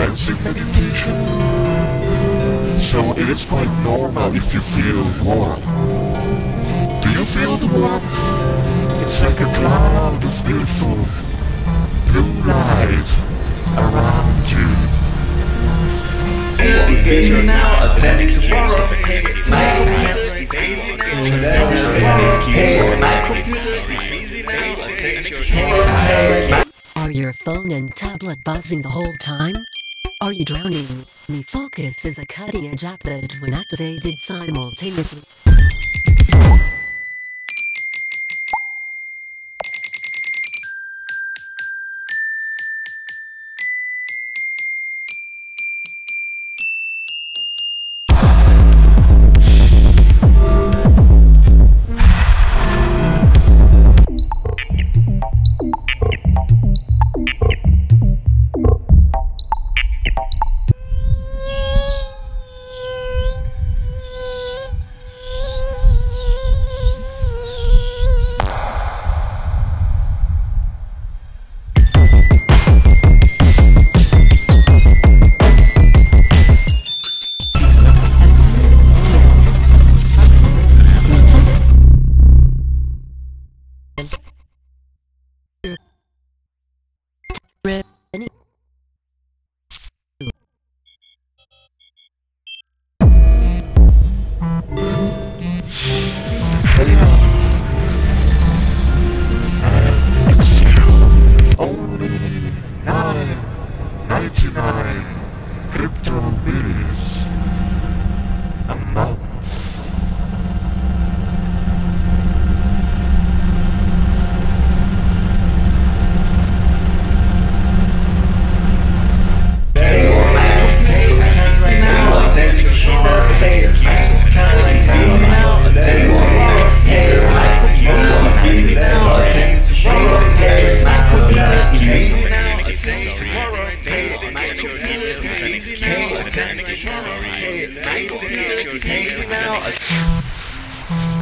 is a cleansing meditation. So it is quite normal if you feel warm. Do you feel the warmth? It's like a cloud of beautiful blue light around you. It is now ascending tomorrow. It's my Hey, my computer is busy now. Ascending tomorrow. Are your phone and tablet buzzing the whole time? Are you drowning? Me Focus is a cutting edge app that when activated simultaneously Hey, Michael Peter, 1986 came now? Uh,